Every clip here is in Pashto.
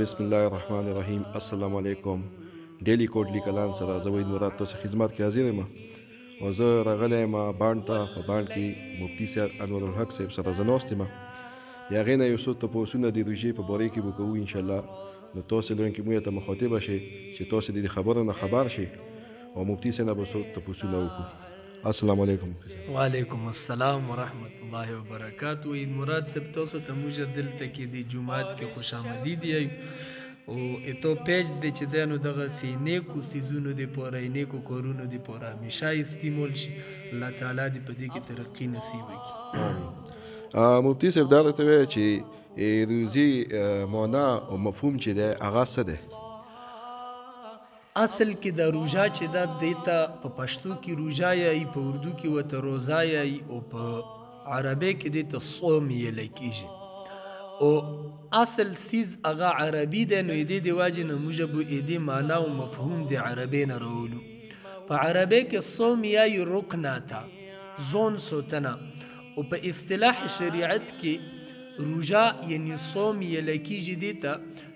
بسم الله الرحمن الرحیم السلام علیکم ډیلی کوټ لیکلان سره زه وین مراد تاسو خدمت کې حاضر یم او زه راغلی ما باند ته په باند کې مفتی سید انور الحق صاحب سره زه نوست یم یا غینه یو څو تپوسونه د روژې په بورې کې وکړو ان شاء الله نو تاسو لون کې موږ ته مخاطب شي چې تاسو د خبرو نه خبر شي او مفتی سره به څو تپوسونه وکړو اسلام علیکم وعلیکم السلام ورحمت الله وبرکاته عید مراد صاحب تاسو ته موږ دلته کې د جمعات کې خوش آمدید یو او اتو پیج دی چې دانو دغه سی نیکو سیزونو دی پوره نیکو کورونو دی پوره همیشه استعمال شي الله تعالی دې په دې کې ترقی نصیب کړي مفتی صاحب دا ته وی چې روزي معنا او مفهوم چې ده هغه څه ده اصل کې دا روژه چې ده دې ته په پښتو کې روژه یایي په اردو کې ورته روزه یایي او په عربۍ کې دې ته صوم ویلی کېږي او اصل سیز هغه عربي دی نو دې د واجې نه موږ به دې معنا او مفهوم د عربې نه راولو په عربې کې صوم یا رکنا تا زون سوتنه او په اصطلاح شریعت کې روژه یعنی صوم یې لکیږي دې ته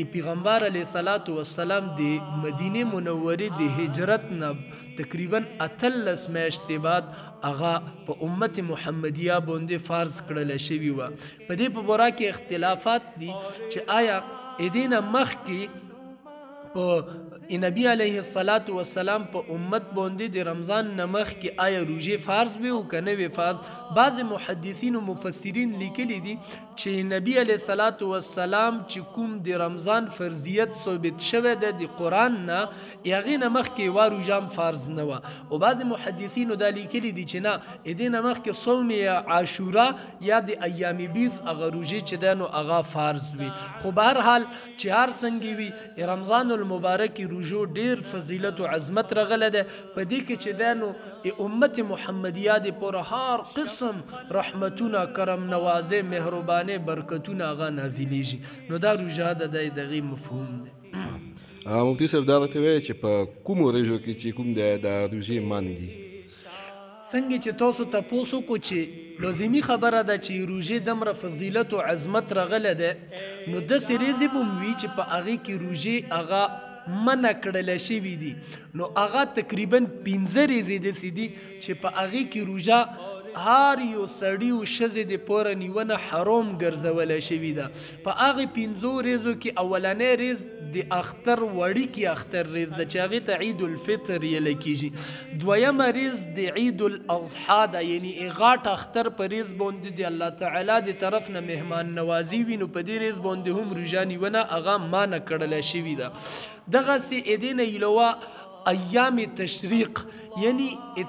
ای پیغمبر علیه الصلوة والسلام د مدینې منورې د هجرت نه تقریبا اتلس میاشتې بعد هغه په امت محمدیه باندې فرض کړل شوی و په دې په باره کې اختلافات دي چې آیا ادینه مخکې په نبی علیه الصلاۃ والسلام په امت باندې د رمضان نمخ کې آیا روزه فرض وي او کنه وي فرض بعض محدثین او مفسرین لیکلي دي چی نبی علیه الصلوة والسلام چی کوم د رمضان فرضیت ثوبت شوی ده د قرآن نه ای هغه نه مخکې یوه روژه هم فرض نه وه او بعضې محدثینو دا لیکلي دي چې نه دې نه مخکې صوم عاشورا یا د ایام بیز هغه روژې چې ده نو هغه فرض وي خو به هر حال چی هر څنګه وی د رمضان المبارک روژو ډیر فضیلت او عظمت رغله ده په دې کې چې ده نو د امت محمدیه د پر هر قسم رحمتونه کرم نوازه مهربانه برکتونه هغه نازلیږي نو دا روژه ده د دغه مفهوم ده مفتی صاحب دا راته وایي چې په کومو روژو کې چې کوم د روژې معنی دي څنګه چې تاسو تپوس وکړو چې لازمي خبره ده چې روژې دمره فضیلت او عظمت رغلی دی نو داسې ریزې به هم وي چې په هغې کې روژې هغه منع کړل شوي دي نو هغه تقریبا پنځه ریزې داسې دي چې په هغې کې روژه هر یو سړی او ښځې د پوره نیونه حرام ګرځول شوي ده په هغه پنځو ریزو کې اولنی ریز د اختر وړیکي اختر ریز ده چې هغه ته عید الفطر یې لکیږي دویمه ریز د عید الاضحا ده یعنی غاټ اختر په ریز باندې د الله تعالی د طرف نه مهمان نوازی وینو په دې ریز باندې هم روژه نیونه هغه مانه کړل شوی ده دغه سي اې دې نه علاوه ایام تشریق یعنی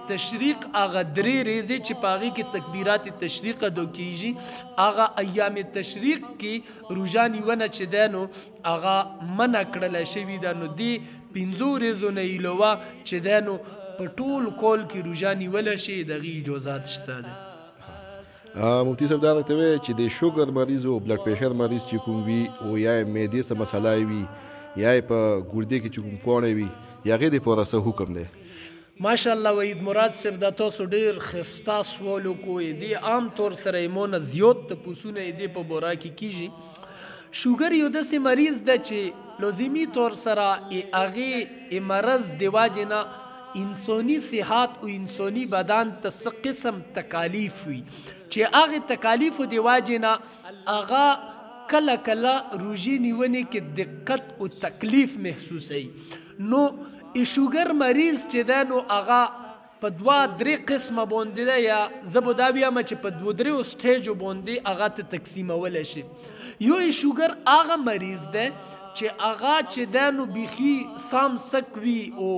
تشریق هغه درې ریزه چې پاغي کې تکبیرات تشریق ادا کیږي هغه ایام تشریق کې روزه نیونه چې دانو هغه منع کړل شوی دا نو دی پنځو ریزو نه ایلوه چې دانو په ټول کول کې روزه نیول شي دغه اجازه شته ده مفتي صاحب دا راته وایه چې د شوګر مریض او بلډ پریشر مریض چې کوم وي او یا یې معدې څه مسله وي یا یې په ګردې کې چې کوم پوڼې وي د هغې دپاره څه حکم دی ماشاءالله وحید مراد صاحب دا تاسو ډیر خستا سوال وکړو دی عام طور سره ایمونه زیات ته پوسونه دی په بورا کې کیږي شوګر يودسې مريض ده چې لزيمي طور سره ئې هغې ئې مرض دې واجې نه انساني صحت او انساني بدن ته څه قسم تکاليف وي چې هغې تکاليفو دې واجې نه هغه کله کله روژې نيونې کې دقت او تکليف محسوسوي نو ئې شوګر مريض چې ده نو هغه په دوه درې قسمه باندې ده یا زه به دا ویم چې په دوه درې سټیجو باندې هغه ته تقسیمولی شي یو شوګر هغه مریض ده چې هغه چې ده نو بیخي سام سک وي او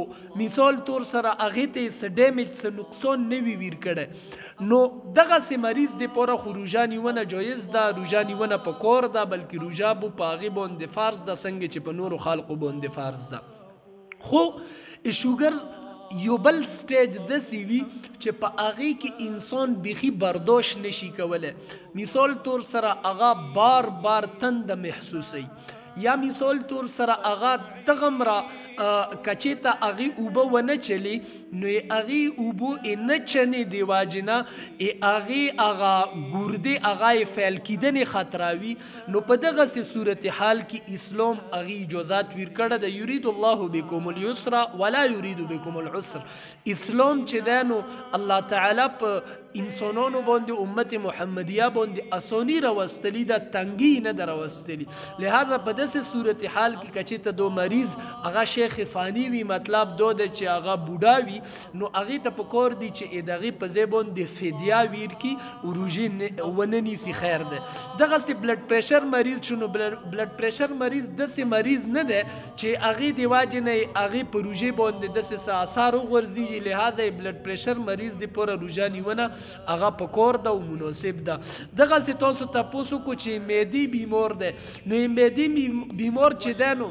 مثال طور سره هغې ته یې څه ډیمیج څه نقصان نه وي ویر کړی نو دغسې مریض دپاره خو روژه نیونه جایز ده روژه نیونه په کار ده بلکې روژه به په هغې باندې فرض ده څنګه چې په نورو خلقو باندې فرض ده خو شوګر یو بل سټیج دسی وی چې په هغه کې انسان بیخی برداشت نشي کوله مثال تور سره هغه بار بار تند محسوسی یا مثال تور سره هغه تغم را کچې ته هغه اوبه ونه چلی نو هغه اوبو نه چنې دی واجنه هغه هغه ګرده هغه فعل کیدنې خطراوی نو په دغه سي صورتحال کې اسلام اغي جزات ویر کړه د یرید الله بكم اليسر ولا یرید بكم العسر اسلام چې دانو الله تعالی په انسانانو باندې امت محمدیه باندې اسانی راوستلی دا تنګی نه دروستلی لہذا په داسې صورتحال کې کچې ته دو مریض هغه شیخ فانی وی مطلب دو د چې هغه بوډا وی نو هغه ته پکار دي چي دهغه په ځای باندي فديه ويرکي اوروژه ونه نيسي خير ده دغسي بلډ پريشر مريض شو نو بلډ پريشر مريض داسي مريض نه ده چي هغه دي واجي نه هغه په روژه باندي داسي څه اثار وغورځيږي لهذا يي بلډ پريشر مريض دي پوره روژه نيونه هغه پکار ده او مناسب ده دغسي تاسو تپوس وکړو چي معدي بيمار ده نو معدي بيمار چي ده نو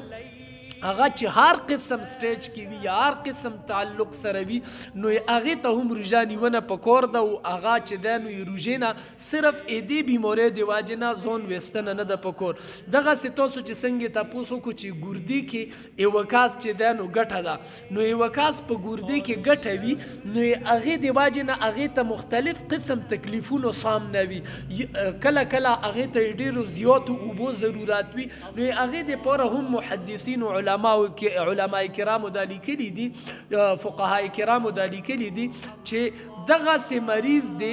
هغه چې هر قسم سټیج کې وي یا هر قسم تعلق سره وي نو هغه ته هم روژه نیونه پکور ده او هغه چې ده نو روژې نه صرف اې دې بیمارۍ د واجې نه ځان ویستنه نه ده پکور دغسې تاسو چې څنګه تپوس وکړو چې ګردي کې یوه کاس چې ده نو ګټه ده نو یوه کاس په ګوردې کې ګټه وي نو هغه دی واجې نه هغه ته مختلف قسم تکلیفونو سامنا وي کله کله هغه ته ډیرو زیاتو اوبو ضرورت وي نو هغه د پوره هم محدثین او علما او علما کرام د لیکلي دي فقهای کرام د لیکلي دي چې دغه سي مریض دی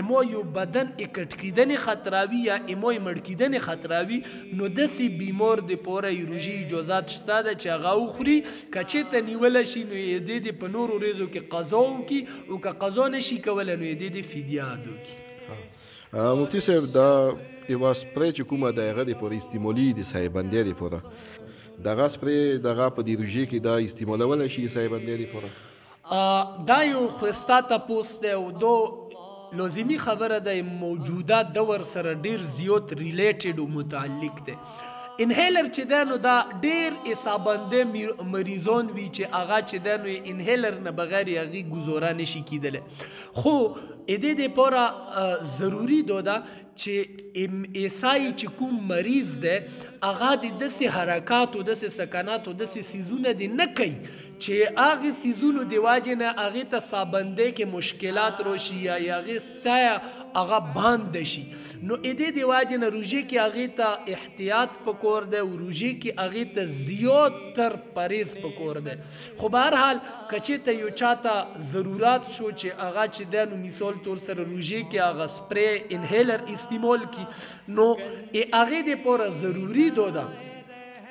امو يو بدن ئې کټ کيدنې خطراوي يا امو ئې مړ کيدنې خطراوي نو دسي بيمور د پوره ئې روژې اجوزات شته ده چې هغه وخوري که چيته نيوله شي نو ئې دې دې په نورو وريځو کې قضا وکي او که قضا نه شي کوله نو ئې دې دې فديه ادو کي. مفتی صاحب دا یو سپری چې کومه د هغه د پورې استعمالي د سایه بندې د پوره دغه سپری دغه په دې روژې کې دا استعمالول شي سایه بندې د پوره دا یو خسته تپوس دی او دو لازمی خبره ده موجوده دور سره ډیر زیات ریلیټډ او متعلق دی انهیلر چې ده نو دا ډیر حسابنده مریضان وی چې هغه چې ده نو انهیلر نه بغیر هغه گزاره نشي کیدل خو اې دې د پوره ضروری دودا چې ام ایس آی چې کوم مریض ده هغه د دسې حرکات او دسې سکنات او دسې سیزونه دې نه کوي چه هغه سیزونو دی واجه نه هغه ته سابنده کې مشکلات روشي یا هغه سایه هغه باند شي نو اې دی واجه نه روجه کې هغه ته احتیاط پکور دی او روجه کې هغه ته زیات تر پریز پکور دی خو بهر حال کچې ته یو چاته ضرورت شو چې هغه چې د نو مثال تور سره روجي کې هغه سپری انهیلر استعمال کی نو هغه د پوره ضروری دوده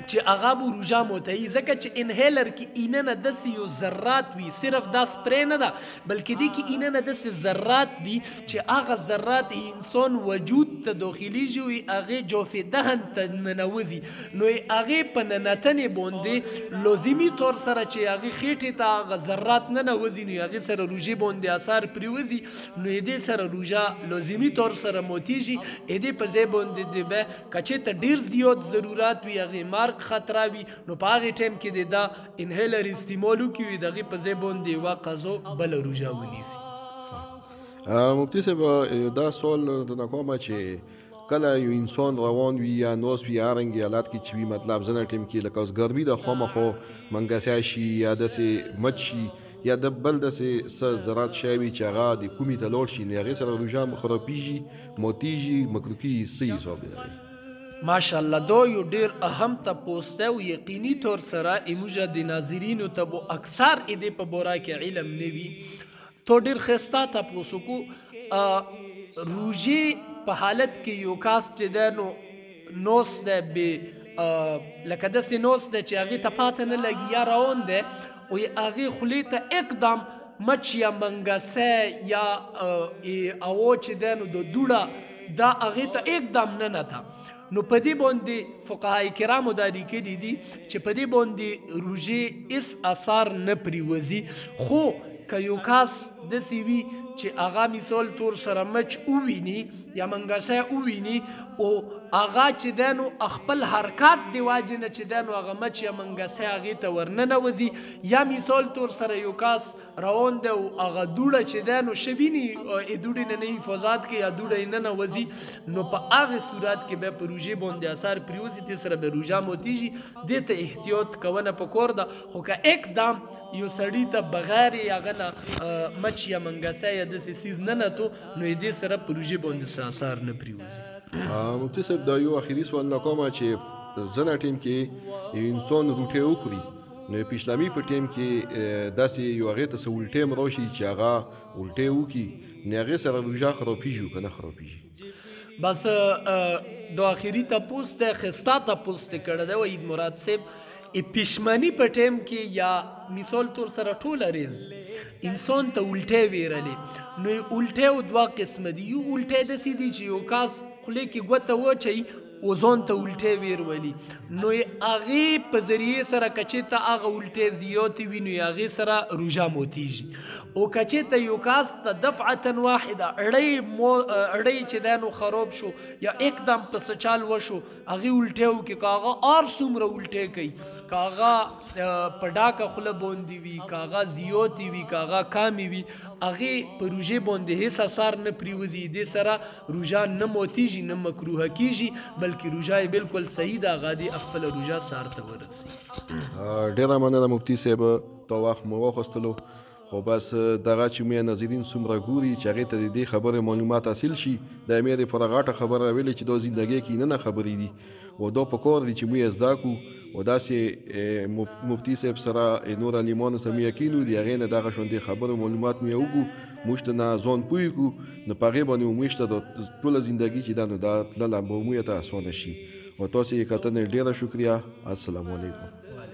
چې هغه مو روژه متعي ځکه چې انهیلر کې اینه نه داسې یو ذرات وي صرف دا سپری نه ده بلکې دې کې اینه نه داسې ذرات دي چې هغه ذرات انسان وجود ته داخلیږي وي هغې جوف دهن ته ننوځي نو هغې په ننتنې باندې لازمي طور سره چې هغې خېټې ته هغه ذرات ننوځي نو هغې سره روژې باندې اثار پریوځي نو دې سره روژه لازمي طور سره ماتیږي دې په ځای باندې دې به که چېرته ډېر زيات ضرورت وي هغې مرګ خطره وي نو په هغې ټايم کې دې دا انهيلر استعمال وکړي او د هغې په ځای باندې يوه قضا بله روژه ونيسي. مفتي صاحب دا سوال درنه کوم چې کله یو انسان روان وي یا نوس وي یا رنګ حالات کې چې وي مطلب ځنه ټیم کې لکه اوس ګرمي د خو مخو منګسیا شي یا داسې مچ شي یا د بل داسې څه زراعت شی وي چې هغه د کومي ته لوړ شي نو هغې سره روژه خرابیږي موتیږي مکرو کیږي څه یې ځواب دی ماشاءالله دا یو ډیر اهم تپوس دی او یقیني طور سره ایموژه د ناظرینو ته به اکثر یې دې په باره کې علم نه وي تو ډیر ښایسته تپوس وکړو روژې په حالت کې یو کاس چې دی نو نوس ده به لکه داسې نوس ده چې هغې ته پاته نه لګي یا روان دی او هغې خولې ته اقدام مچ یا منګسه یا او چې ده نو د دوړه دا هغې ته اقدام نه نه ده نو په دې باندې فقهای کرامو دا لیکلي دي چې په دې باندې روژې اس اثار نه پریوځي خو که یو کس داسې وي چې هغه مثال طور سره مچ وویني یا منګسه وویني او هغه چې دی نو خپل حرکات د واجې نه چې دی نو هغه مچ یا منګسه هغې ته ورننوځي یا مثال طور سره یو کاس روان دی او هغه دوړه چې دی نو ښه ویني ای دوړې نه نه حفاظات کوي یا دوړه یې ننوځي نو په هغې صورت کې بیا په روژې باندې اثار پریوځي دې سره بیا روژه ماتېږي دې ته احتیاط کونه پکار ده خو که اقدام یو سړي ته بغیر یې هغه نه مچ یا منګسه یا داسې څیز ننوتو نو ادې سره په روژې باندې څه اثار نه پریوځي. مفتی صاحب دا یو اخیری سوال نه کوم چې ځنه ټیم کې یو انسان روټه وخوري نو په اسلامي په ټیم کې داسې یو هغه ته سول ټیم راشي چې هغه الټه وکي نه هغه سره روجا خرابېږي کنه خرابېږي بس دا اخیری تاسو ته خستا تاسو ته کړه دا عید مراد صاحب ای پښمنی په ټیم کې یا مثال تور سره ټوله ریز انسان ته الټه ویرلې نو الټه او دوا قسم دی یو الټه د سې دی چې یو کاس خله کې ګوته و چې اوزون ته الټه ویر ولی نو هغه په ذریعه سره کچې ته هغه الټه زیات وی نو هغه سره روجا موتیږي او کچې ته یو کاس ته دفعه واحده اړې اړې چې دانو خراب شو یا اقدام په سچال وشو هغه الټه وکي کاغه ار سومره الټه کوي کاغه په ډاکه خله بوندي وي کاغه زیوتی وي کاغه کامي وي هغه په روزه بوندي هیڅ اثر نه پریوزي د سره روزه نه موتیږي نه مکروه کیږي بلکې روزه بالکل صحیح ده غادي خپل روزه سارته ورسي ډیره مننه مفتی صاحب په وخت مو وخستلو خو بس دغه چې میا نظرین څومره ګوري چې هغه ته د دې خبرې معلومات حاصل شي دا میا د پر غاټه خبر راویلې چې دا زندګۍ کې نه نه خبرې دي او دا په کور دي چې میا زده کو او داسې مفتی صاحب سره نور علیمانو سره میا کینو دی هغه نه دغه شون دي خبرې معلومات میا وګو مشت نه ځون پوي کو نو پغه باندې مشت د ټوله زندګۍ چې دا نو دا تل به میا ته اسونه شي او تاسو یې کتنې ډیره شکریا السلام علیکم